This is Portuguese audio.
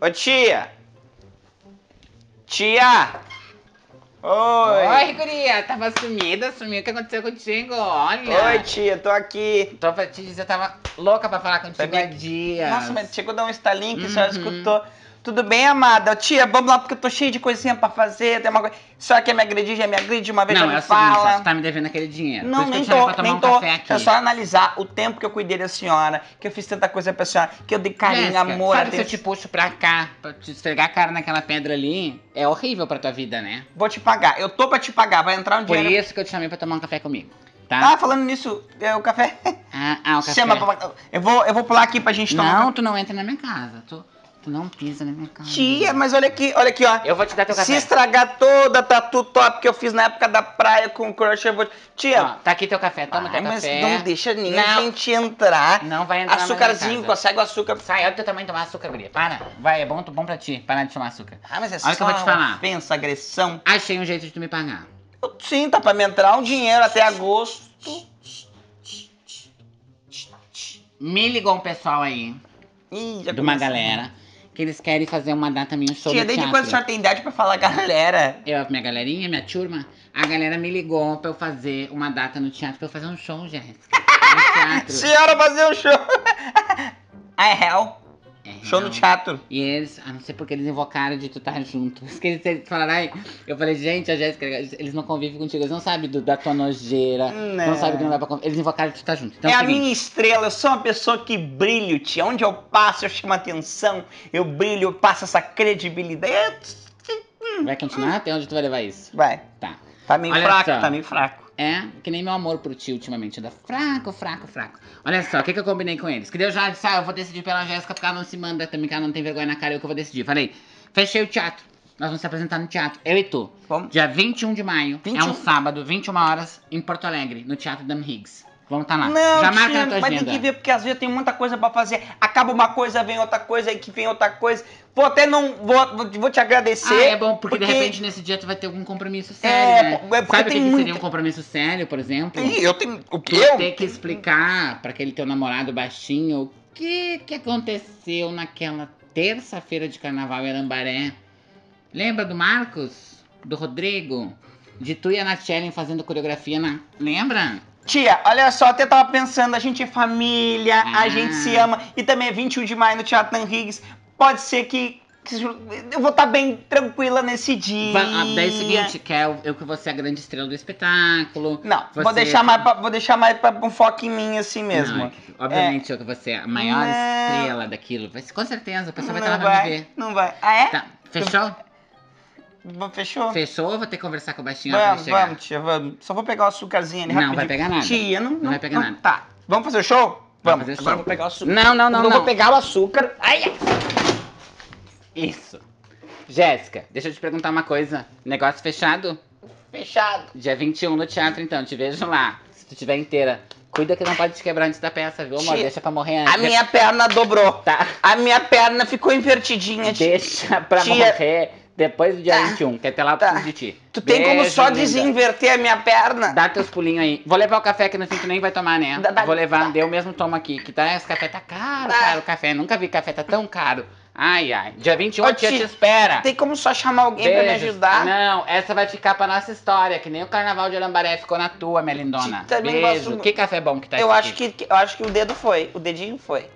Ô tia! Tia! Oi! Oi, guria, tava sumida, sumiu. O que aconteceu contigo? Olha. Oi, tia, tô aqui. Tô pra te dizer, eu tava louca pra falar contigo Sabia há dias. Nossa, mas chegou a dar um estalinho que a senhora Uhum. escutou. Tudo bem, amada? Tia, vamos lá porque eu tô cheio de coisinha pra fazer. Tem uma coisa. Só quer me agredir, já me agride uma vez, Não, já é me seguinte, fala. você tá me devendo aquele dinheiro. Não, Por nem que tô, nem um tô. É só analisar o tempo que eu cuidei da senhora, que eu fiz tanta coisa pra senhora, que eu dei carinho, Jéssica, amor, sabe se eu te puxo pra cá, pra te esfregar a cara naquela pedra ali, é horrível pra tua vida, né? Vou te pagar. Eu tô pra te pagar. Vai entrar um Por dinheiro. isso que eu te chamei pra tomar um café comigo, tá? Ah, falando nisso, é, o café. Ah, ah, o café. Chama pra... Eu vou, eu vou pular aqui pra gente tomar. um Não, tu não entra na minha casa. Tu, tu não pisa na minha casa. Tia, mas olha aqui, olha aqui, ó. Eu vou te dar teu Se café. estragar toda a tatu top que eu fiz na época da praia com o crush, eu vou. Tia, Ó, tá aqui teu café, toma ai, teu mas café. não deixa nem Não. a gente entrar. Não vai entrar Açúcarzinho, consegue o açúcar. Sai, olha o teu tamanho tomar açúcar, guria. Para. Vai, é bom, bom pra ti. Parar de tomar açúcar. Ah, mas é Olha só que eu vou te uma falar. ofensa, agressão. Achei um jeito de tu me pagar. Sim, tá pra me entrar um dinheiro até agosto. Me ligou um pessoal aí, Ih, já de uma galera, que eles querem fazer uma data minha show Tia, desde teatro. quando a senhora tem idade pra falar galera? Eu, minha galerinha, minha turma, a galera me ligou pra eu fazer uma data no teatro, pra eu fazer um show, Jéssica. Senhora fazer um show. Ah, é real? É Show no teatro. E eles, a não ser porque eles invocaram de tu estar junto. Que eles, eles falaram, ai, eu falei, gente, a Jéssica, eles não convivem contigo, eles não sabem do- da tua nojeira, Não. não sabem que não dá pra conviver. Eles invocaram de tu estar junto. Então é é a minha estrela, eu sou uma pessoa que brilho, tia. Onde eu passo, eu chamo atenção, eu brilho, eu passo essa credibilidade. Eu- vai continuar? Até onde tu vai levar isso? Vai, Tá. tá meio Olha fraco, só. tá meio fraco. É, que nem meu amor por ti ultimamente. Anda fraco, fraco, fraco. Olha só, o que, que eu combinei com eles? Que eu já disse, ah, eu vou decidir pela Jéssica porque ela não se manda também, que ela não tem vergonha na cara, eu que vou decidir. Falei, fechei o teatro. Nós vamos se apresentar no teatro, eu e tu. Vamos. Dia 21 de maio, é 21? um sábado, 21 horas, em Porto Alegre, no Teatro Dan Higgs. Vamos estar lá. Não, já marca tua mas agenda. tem que ver, porque às vezes tem muita coisa pra fazer. Acaba uma coisa, vem outra coisa, aí que vem outra coisa. Vou até não. Vou, vou- te agradecer. Ah, é bom, porque, porque- de repente nesse dia tu vai ter algum compromisso É, sério, né? é Sabe o que, seria um compromisso sério, por exemplo? Ih, eu tenho. O Tu que eu? ter que explicar pra aquele teu namorado baixinho o que que aconteceu naquela terça-feira de carnaval em Arambaré. Lembra do Marcos? Do Rodrigo? De tu e a Natchellen fazendo coreografia na... Lembra? Tia, olha só, até tava pensando, a gente é família, a Ah. gente se ama, e também é 21 de maio no Teatro Dan Higgs. Pode ser que, eu vou estar bem tranquila nesse dia. Va- ah, Daí é o seguinte, que é o- eu que vou ser a grande estrela do espetáculo. Não, vou Você- deixar mais pra, vou deixar mais pra um foco em mim assim mesmo. Não, é obviamente eu que vou ser a maior Não. estrela daquilo. Vai com certeza, a pessoa vai estar lá pra me vai, ver. não vai. Ah, é? Tá, fechou? Fechou? Fechou ou vou ter que conversar com o baixinho antes Vamos, de chegar? vamos, tia, vamos. Só vou pegar o açúcarzinho ali Não rapidinho. vai pegar nada. Tia, não, não, vai pegar nada. Tá, vamos fazer o show? Vamos Vamos, fazer agora show. vou pegar o açúcar. Não, não, não, não. vou pegar o açúcar. Ai, ai. Isso. Jéssica, deixa eu te perguntar uma coisa. Negócio fechado? Fechado. Dia 21 no teatro, então. Te vejo lá. Se tu tiver inteira. Cuida que não pode te quebrar antes da peça, viu, amor? Tia, Deixa pra morrer antes. A minha perna dobrou. Tá. A minha perna ficou invertidinha, tia. Deixa pra Tia. morrer depois do dia Tá. 21, que até lá eu Tá. preciso de ti. Tu tem como Beijo, só linda. desinverter a minha perna? Dá teus pulinhos aí. Vou levar o café que no fim tu nem vai tomar, né? Dá- dá- Vou levar, dá. deu mesmo tomo aqui. Que tá, esse café tá caro, Tá. caro o café. Nunca vi café tá tão caro. Ai, ai. Dia 21 Ô, a tia te espera. Tem como só chamar alguém pra me Beijos. ajudar? Não, essa vai ficar pra nossa história, que nem o carnaval de Arambaré ficou na tua, minha lindona. Também Beijo. gosto- Que café bom que tá eu acho aqui. que, eu acho que o dedo foi, o dedinho foi.